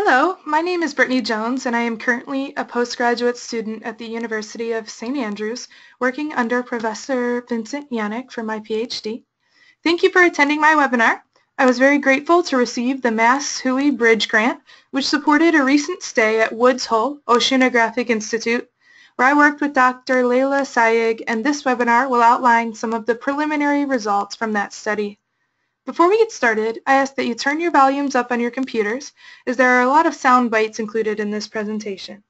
Hello, my name is Brittany Jones and I am currently a postgraduate student at the University of St. Andrews working under Professor Vincent Janik for my PhD. Thank you for attending my webinar. I was very grateful to receive the Mass Hui Bridge Grant, which supported a recent stay at Woods Hole Oceanographic Institute, where I worked with Dr. Laela Sayigh, and this webinar will outline some of the preliminary results from that study. Before we get started, I ask that you turn your volumes up on your computers, as there are a lot of sound bites included in this presentation.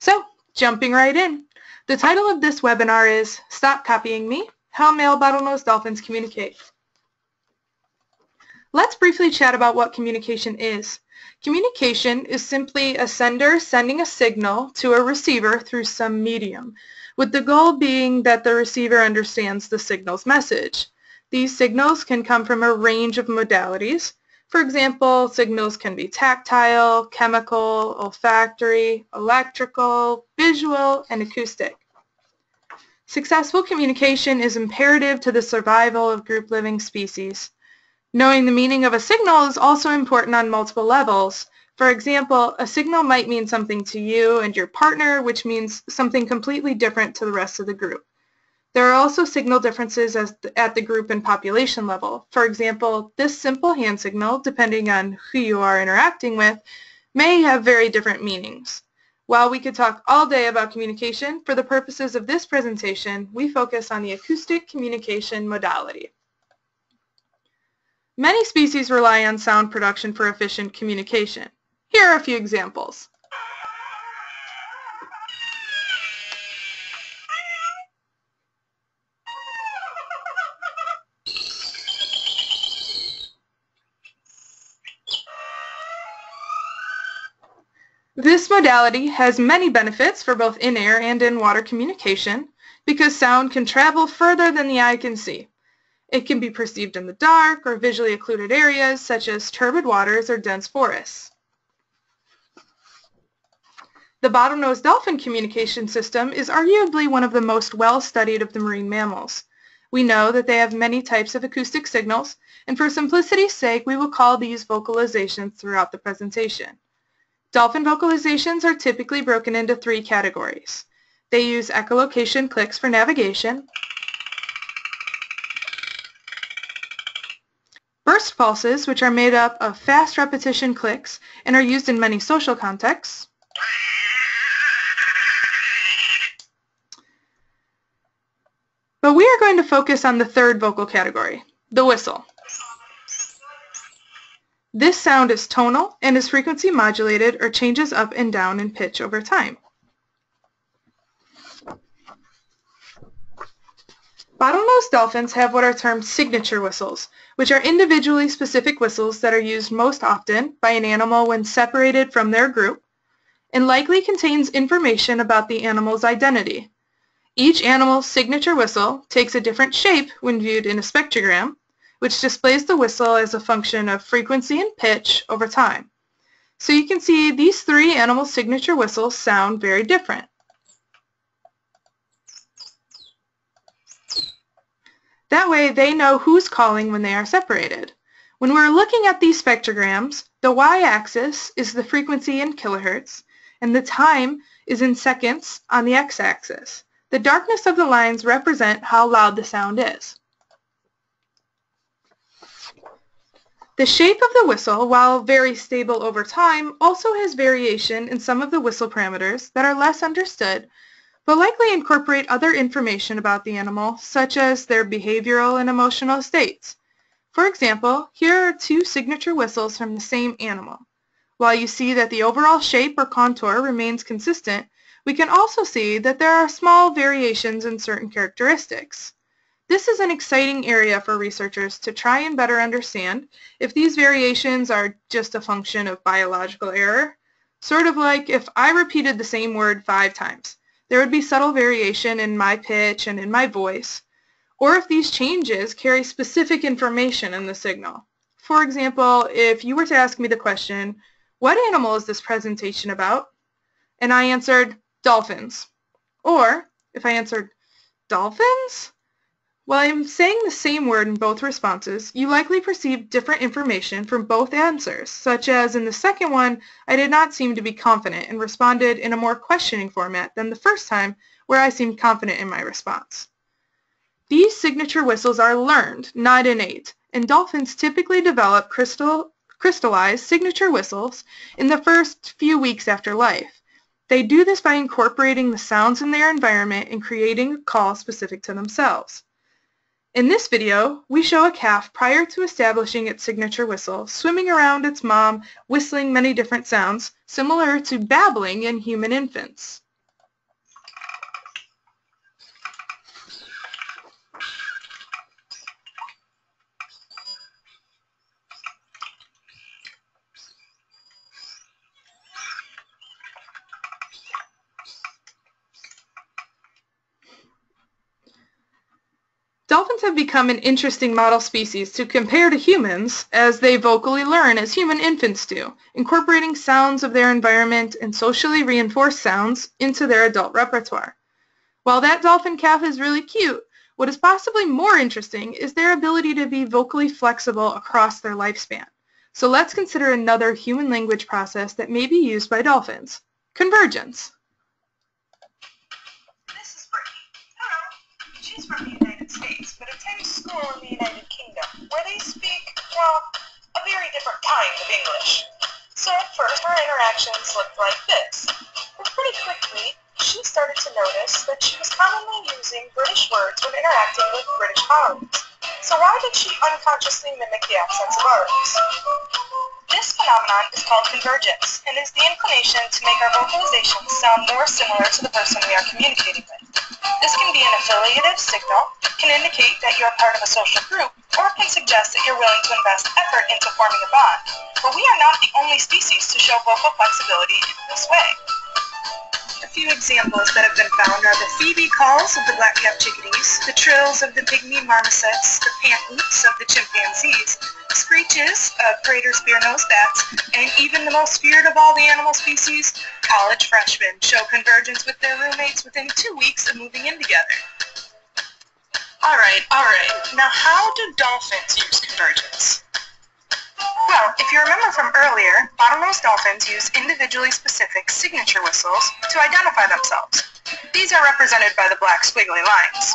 So, jumping right in. The title of this webinar is Stop Copying Me, How Male Bottlenose Dolphins Communicate. Let's briefly chat about what communication is. Communication is simply a sender sending a signal to a receiver through some medium, with the goal being that the receiver understands the signal's message. These signals can come from a range of modalities. For example, signals can be tactile, chemical, olfactory, electrical, visual, and acoustic. Successful communication is imperative to the survival of group living species. Knowing the meaning of a signal is also important on multiple levels. For example, a signal might mean something to you and your partner, which means something completely different to the rest of the group. There are also signal differences at the group and population level. For example, this simple hand signal, depending on who you are interacting with, may have very different meanings. While we could talk all day about communication, for the purposes of this presentation, we focus on the acoustic communication modality. Many species rely on sound production for efficient communication. Here are a few examples. This modality has many benefits for both in-air and in-water communication because sound can travel further than the eye can see. It can be perceived in the dark or visually occluded areas such as turbid waters or dense forests. The bottlenose dolphin communication system is arguably one of the most well-studied of the marine mammals. We know that they have many types of acoustic signals, and for simplicity's sake, we will call these vocalizations throughout the presentation. Dolphin vocalizations are typically broken into three categories. They use echolocation clicks for navigation, burst pulses, which are made up of fast repetition clicks and are used in many social contexts, but we are going to focus on the third vocal category, the whistle. This sound is tonal and is frequency modulated or changes up and down in pitch over time. Bottlenose dolphins have what are termed signature whistles, which are individually specific whistles that are used most often by an animal when separated from their group and likely contains information about the animal's identity. Each animal's signature whistle takes a different shape when viewed in a spectrogram, which displays the whistle as a function of frequency and pitch over time. So you can see these three animal signature whistles sound very different. That way they know who's calling when they are separated. When we're looking at these spectrograms, the y-axis is the frequency in kilohertz, and the time is in seconds on the x-axis. The darkness of the lines represent how loud the sound is. The shape of the whistle, while very stable over time, also has variation in some of the whistle parameters that are less understood, but likely incorporate other information about the animal, such as their behavioral and emotional states. For example, here are two signature whistles from the same animal. While you see that the overall shape or contour remains consistent, we can also see that there are small variations in certain characteristics. This is an exciting area for researchers to try and better understand if these variations are just a function of biological error, sort of like if I repeated the same word five times, there would be subtle variation in my pitch and in my voice, or if these changes carry specific information in the signal. For example, if you were to ask me the question, what animal is this presentation about? And I answered, dolphins. Or if I answered, dolphins? While I'm saying the same word in both responses, you likely perceived different information from both answers, such as in the second one, I did not seem to be confident and responded in a more questioning format than the first time where I seemed confident in my response. These signature whistles are learned, not innate, and dolphins typically develop crystal, crystallized signature whistles in the first few weeks after life. They do this by incorporating the sounds in their environment and creating a call specific to themselves. In this video, we show a calf prior to establishing its signature whistle, swimming around its mom, whistling many different sounds, similar to babbling in human infants. Dolphins have become an interesting model species to compare to humans as they vocally learn as human infants do, incorporating sounds of their environment and socially reinforced sounds into their adult repertoire. While that dolphin calf is really cute, what is possibly more interesting is their ability to be vocally flexible across their lifespan. So let's consider another human language process that may be used by dolphins, convergence. This is Brittany. Hello. She's from in the United Kingdom, where they speak, well, a very different kind of English. So at first, our interactions looked like this. But pretty quickly, she started to notice that she was commonly using British words when interacting with British colleagues. So why did she unconsciously mimic the accents of others? This phenomenon is called convergence and is the inclination to make our vocalizations sound more similar to the person we are communicating with. This can be an affiliative signal, can indicate that you are part of a social group, or can suggest that you're willing to invest effort into forming a bond. But we are not the only species to show vocal flexibility in this way. A few examples that have been found are the phoebe calls of the black-capped chickadees, the trills of the pygmy marmosets, the pant of the chimpanzees, screeches uh, of greater spear-nosed bats, and even the most feared of all the animal species, college freshmen, show convergence with their roommates within two weeks of moving in together. Alright, alright, now how do dolphins use convergence? Well, if you remember from earlier, bottlenose dolphins use individually specific signature whistles to identify themselves. These are represented by the black squiggly lines.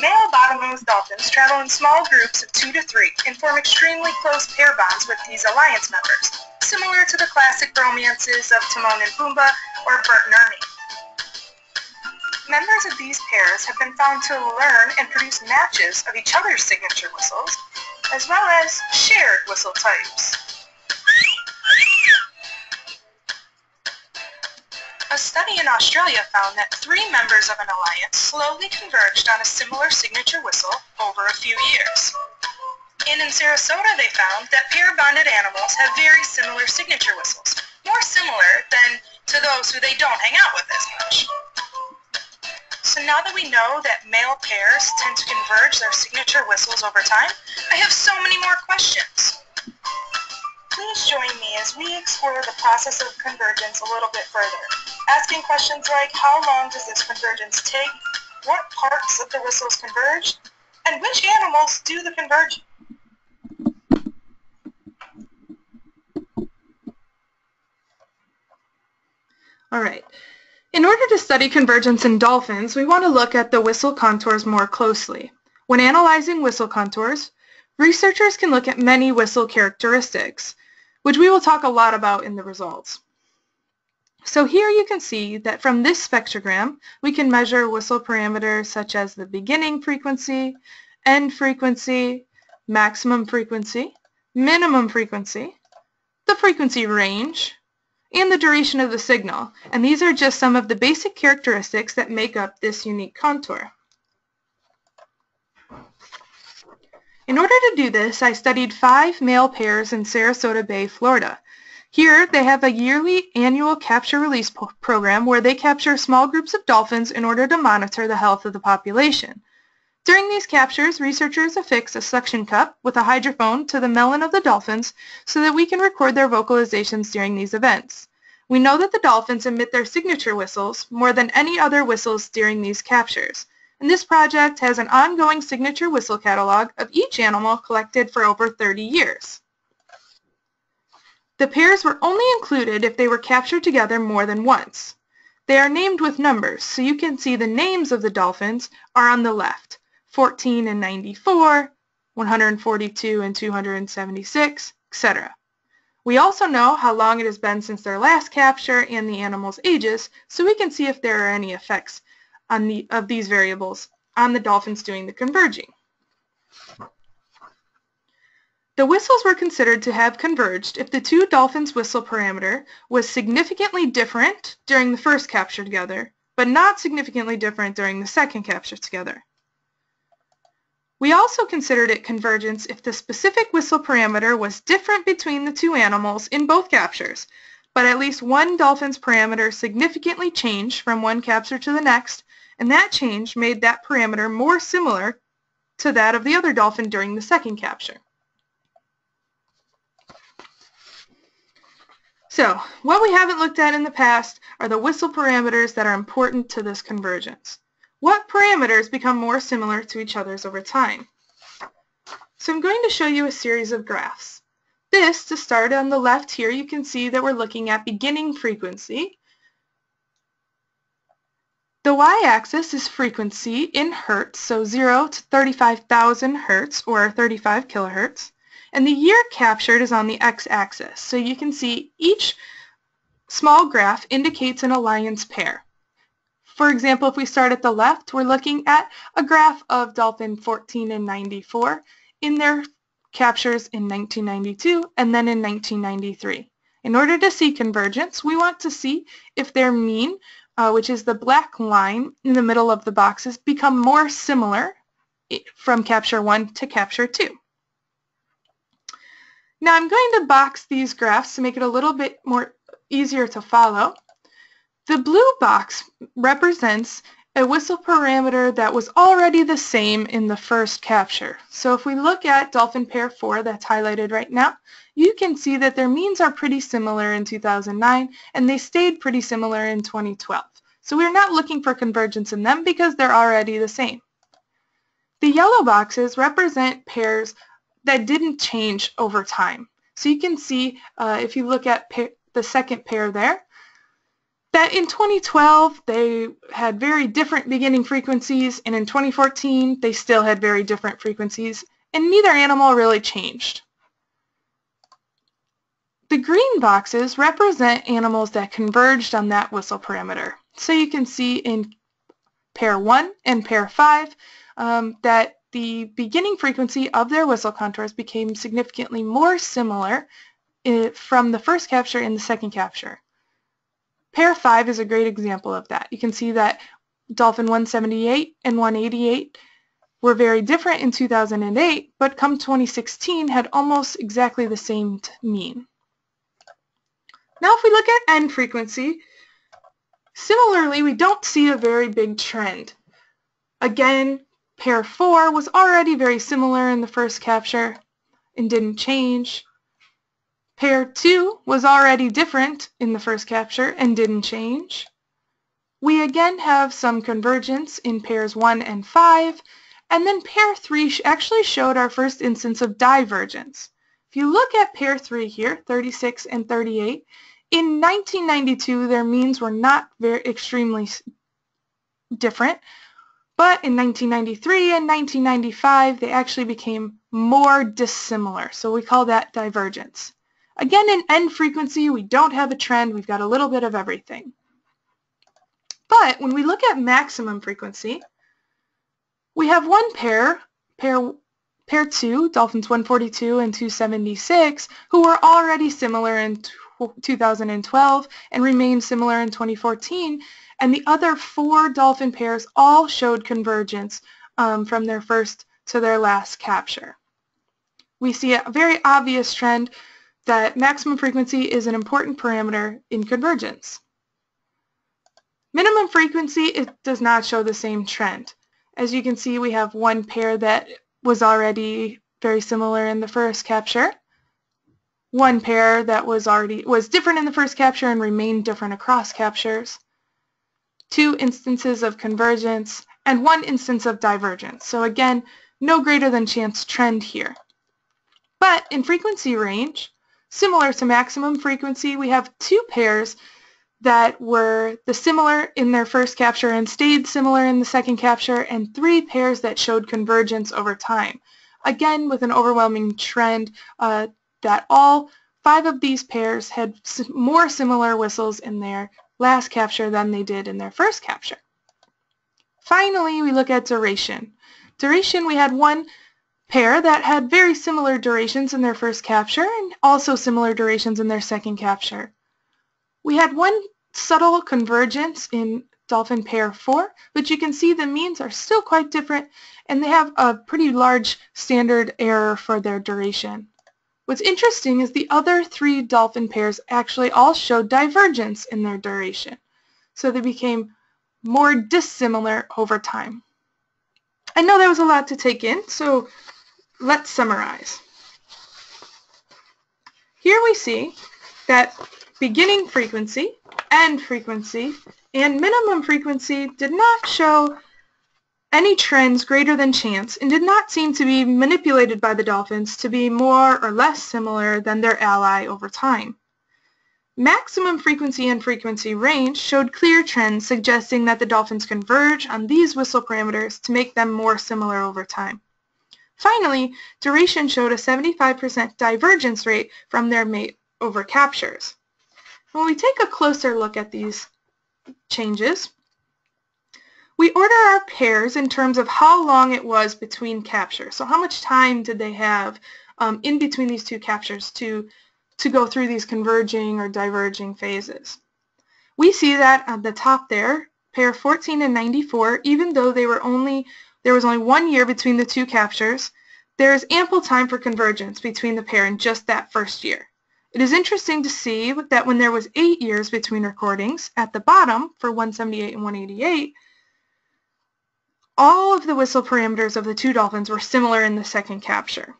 Male bottlenose dolphins travel in small groups of two to three and form extremely close pair bonds with these alliance members, similar to the classic romances of Timon and Pumbaa or Bert and Ernie. Members of these pairs have been found to learn and produce matches of each other's signature whistles, as well as shared whistle types. A study in Australia found that three members of an alliance slowly converged on a similar signature whistle over a few years. And in Sarasota they found that pair-bonded animals have very similar signature whistles, more similar than to those who they don't hang out with as much. So now that we know that male pairs tend to converge their signature whistles over time, I have so many more questions. Please join me as we explore the process of convergence a little bit further, asking questions like how long does this convergence take, what parts of the whistles converge, and which animals do the converging? All right. In order to study convergence in dolphins, we want to look at the whistle contours more closely. When analyzing whistle contours, researchers can look at many whistle characteristics, which we will talk a lot about in the results. So here you can see that from this spectrogram, we can measure whistle parameters such as the beginning frequency, end frequency, maximum frequency, minimum frequency, the frequency range, and the duration of the signal, and these are just some of the basic characteristics that make up this unique contour. In order to do this, I studied five male pairs in Sarasota Bay, Florida. Here, they have a yearly annual capture-release program where they capture small groups of dolphins in order to monitor the health of the population. During these captures, researchers affix a suction cup with a hydrophone to the melon of the dolphins so that we can record their vocalizations during these events. We know that the dolphins emit their signature whistles more than any other whistles during these captures. And this project has an ongoing signature whistle catalog of each animal collected for over 30 years. The pairs were only included if they were captured together more than once. They are named with numbers, so you can see the names of the dolphins are on the left, 14 and 94, 142 and 276, etc. We also know how long it has been since their last capture and the animal's ages, so we can see if there are any effects on the, of these variables on the dolphins doing the converging. The whistles were considered to have converged if the two dolphins' whistle parameter was significantly different during the first capture together, but not significantly different during the second capture together. We also considered it convergence if the specific whistle parameter was different between the two animals in both captures, but at least one dolphin's parameter significantly changed from one capture to the next, and that change made that parameter more similar to that of the other dolphin during the second capture. So, what we haven't looked at in the past are the whistle parameters that are important to this convergence. What parameters become more similar to each other's over time? So I'm going to show you a series of graphs. This, to start on the left here, you can see that we're looking at beginning frequency. The y-axis is frequency in hertz, so 0 to 35,000 hertz, or 35 kilohertz. And the year captured is on the x-axis. So you can see each small graph indicates an alliance pair. For example, if we start at the left, we're looking at a graph of dolphin 14 and 94 in their captures in 1992 and then in 1993. In order to see convergence, we want to see if their mean, uh, which is the black line in the middle of the boxes, become more similar from capture 1 to capture 2. Now I'm going to box these graphs to make it a little bit more easier to follow. The blue box represents a whistle parameter that was already the same in the first capture. So if we look at dolphin pair 4 that's highlighted right now, you can see that their means are pretty similar in 2009 and they stayed pretty similar in 2012. So we're not looking for convergence in them because they're already the same. The yellow boxes represent pairs that didn't change over time. So you can see uh, if you look at the second pair there, that in 2012 they had very different beginning frequencies and in 2014 they still had very different frequencies and neither animal really changed. The green boxes represent animals that converged on that whistle parameter. So you can see in pair 1 and pair 5 um, that the beginning frequency of their whistle contours became significantly more similar eh, from the first capture and the second capture. Pair 5 is a great example of that. You can see that Dolphin 178 and 188 were very different in 2008, but come 2016 had almost exactly the same mean. Now if we look at end frequency, similarly we don't see a very big trend. Again, pair 4 was already very similar in the first capture and didn't change. Pair 2 was already different in the first capture and didn't change. We again have some convergence in pairs 1 and 5, and then pair 3 actually showed our first instance of divergence. If you look at pair 3 here, 36 and 38, in 1992 their means were not very extremely different, but in 1993 and 1995 they actually became more dissimilar, so we call that divergence. Again, in end frequency, we don't have a trend. We've got a little bit of everything. But when we look at maximum frequency, we have one pair, pair, pair 2, Dolphins 142 and 276, who were already similar in 2012 and remained similar in 2014, and the other four dolphin pairs all showed convergence um, from their first to their last capture. We see a very obvious trend that maximum frequency is an important parameter in convergence. Minimum frequency it does not show the same trend. As you can see, we have one pair that was already very similar in the first capture, one pair that was already was different in the first capture and remained different across captures, two instances of convergence, and one instance of divergence. So again, no greater than chance trend here. But in frequency range, similar to maximum frequency, we have two pairs that were the similar in their first capture and stayed similar in the second capture, and three pairs that showed convergence over time. Again, with an overwhelming trend uh, that all five of these pairs had more similar whistles in their last capture than they did in their first capture. Finally, we look at duration. Duration, we had one pair that had very similar durations in their first capture and also similar durations in their second capture. We had one subtle convergence in dolphin pair 4, but you can see the means are still quite different and they have a pretty large standard error for their duration. What's interesting is the other three dolphin pairs actually all showed divergence in their duration. So they became more dissimilar over time. I know that was a lot to take in, so let's summarize. Here we see that beginning frequency, end frequency, and minimum frequency did not show any trends greater than chance and did not seem to be manipulated by the dolphins to be more or less similar than their ally over time. Maximum frequency and frequency range showed clear trends suggesting that the dolphins converge on these whistle parameters to make them more similar over time. Finally, duration showed a 75% divergence rate from their mate over captures. When we take a closer look at these changes, we order our pairs in terms of how long it was between captures. So how much time did they have um, in between these two captures to to go through these converging or diverging phases. We see that at the top there, pair 14 and 94, even though they were only, there was only one year between the two captures, there is ample time for convergence between the pair in just that first year. It is interesting to see that when there was eight years between recordings, at the bottom for 178 and 188, all of the whistle parameters of the two dolphins were similar in the second capture.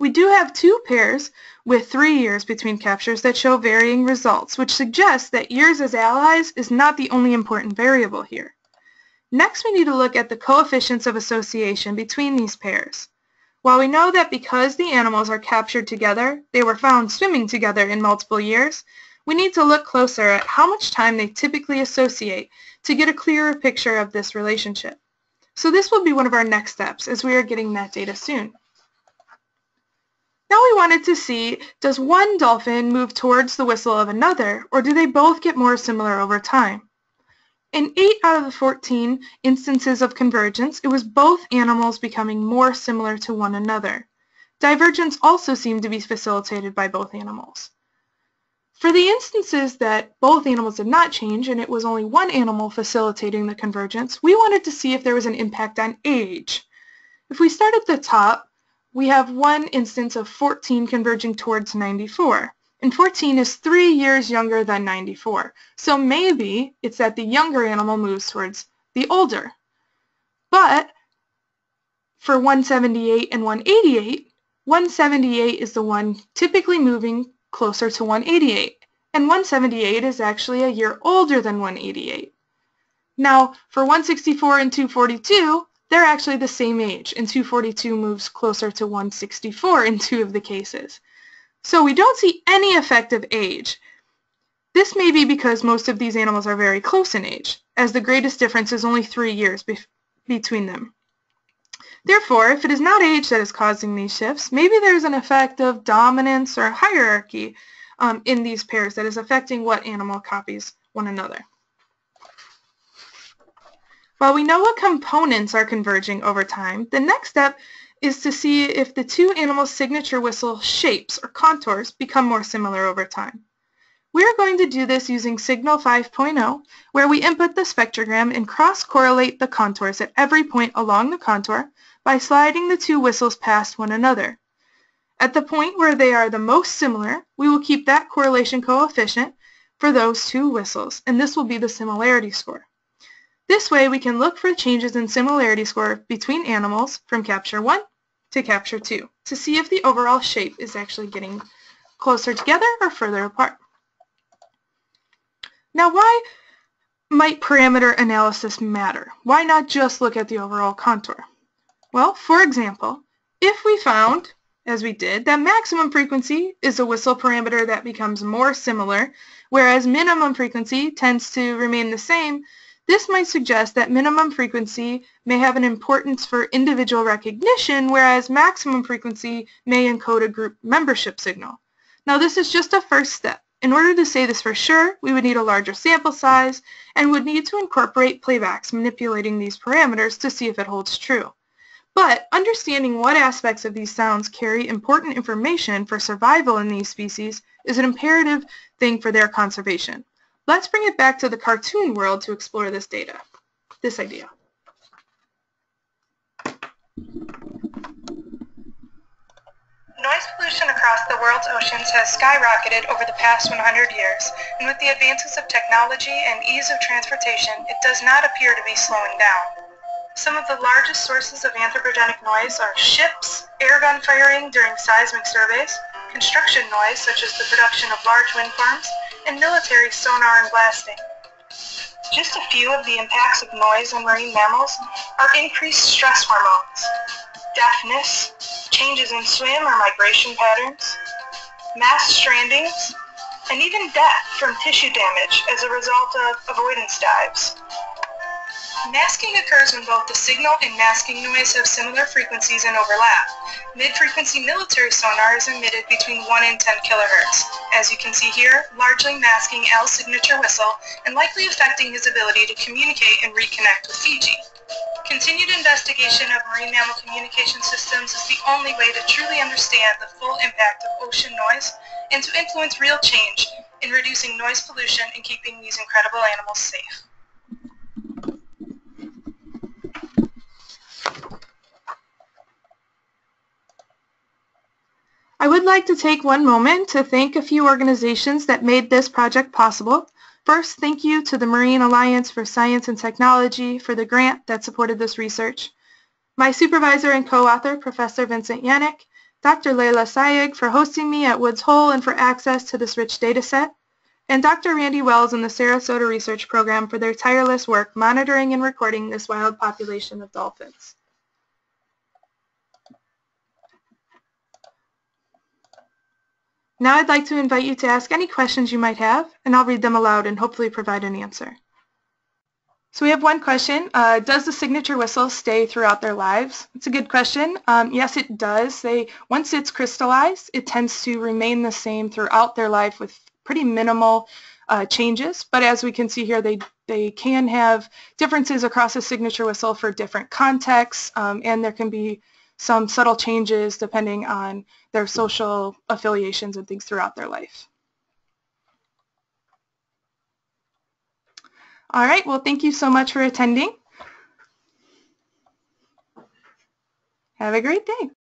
We do have two pairs with three years between captures that show varying results, which suggests that years as allies is not the only important variable here. Next, we need to look at the coefficients of association between these pairs. While we know that because the animals are captured together, they were found swimming together in multiple years, we need to look closer at how much time they typically associate to get a clearer picture of this relationship. So this will be one of our next steps as we are getting that data soon. Now we wanted to see, does one dolphin move towards the whistle of another, or do they both get more similar over time? In 8 out of the 14 instances of convergence, it was both animals becoming more similar to one another. Divergence also seemed to be facilitated by both animals. For the instances that both animals did not change and it was only one animal facilitating the convergence, we wanted to see if there was an impact on age. If we start at the top, we have one instance of 14 converging towards 94. And 14 is three years younger than 94. So maybe it's that the younger animal moves towards the older. But for 178 and 188, 178 is the one typically moving closer to 188. And 178 is actually a year older than 188. Now, for 164 and 242, they're actually the same age, and 242 moves closer to 164 in two of the cases. So we don't see any effect of age. This may be because most of these animals are very close in age, as the greatest difference is only three years be between them. Therefore, if it is not age that is causing these shifts, maybe there's an effect of dominance or hierarchy um, in these pairs that is affecting what animal copies one another. While we know what components are converging over time, the next step is to see if the two animals' signature whistle shapes or contours become more similar over time. We are going to do this using Signal 5.0, where we input the spectrogram and cross-correlate the contours at every point along the contour by sliding the two whistles past one another. At the point where they are the most similar, we will keep that correlation coefficient for those two whistles, and this will be the similarity score. This way we can look for changes in similarity score between animals from capture 1 to capture 2 to see if the overall shape is actually getting closer together or further apart. Now why might parameter analysis matter? Why not just look at the overall contour? Well, for example, if we found, as we did, that maximum frequency is a whistle parameter that becomes more similar, whereas minimum frequency tends to remain the same, this might suggest that minimum frequency may have an importance for individual recognition, whereas maximum frequency may encode a group membership signal. Now this is just a first step. In order to say this for sure, we would need a larger sample size and would need to incorporate playbacks manipulating these parameters to see if it holds true. But understanding what aspects of these sounds carry important information for survival in these species is an imperative thing for their conservation. Let's bring it back to the cartoon world to explore this data, this idea. Noise pollution across the world's oceans has skyrocketed over the past 100 years, and with the advances of technology and ease of transportation, it does not appear to be slowing down. Some of the largest sources of anthropogenic noise are ships, air gun firing during seismic surveys, construction noise such as the production of large wind farms, and military sonar and blasting. Just a few of the impacts of noise on marine mammals are increased stress hormones, deafness, changes in swim or migration patterns, mass strandings, and even death from tissue damage as a result of avoidance dives. Masking occurs when both the signal and masking noise have similar frequencies and overlap. Mid-frequency military sonar is emitted between 1 and 10 kilohertz. As you can see here, largely masking Al's signature whistle and likely affecting his ability to communicate and reconnect with Fiji. Continued investigation of marine mammal communication systems is the only way to truly understand the full impact of ocean noise and to influence real change in reducing noise pollution and keeping these incredible animals safe. Would like to take one moment to thank a few organizations that made this project possible. First, thank you to the Marine Alliance for Science and Technology for the grant that supported this research. My supervisor and co-author, Professor Vincent Janik, Dr. Laela Sayigh for hosting me at Woods Hole and for access to this rich data set, and Dr. Randy Wells and the Sarasota Research Program for their tireless work monitoring and recording this wild population of dolphins. Now I'd like to invite you to ask any questions you might have, and I'll read them aloud and hopefully provide an answer. So we have one question. Uh, does the signature whistle stay throughout their lives? It's a good question. Um, yes, it does. They Once it's crystallized, it tends to remain the same throughout their life with pretty minimal uh, changes. But as we can see here, they, they can have differences across a signature whistle for different contexts, um, and there can be some subtle changes depending on their social affiliations and things throughout their life. All right, well, thank you so much for attending. Have a great day.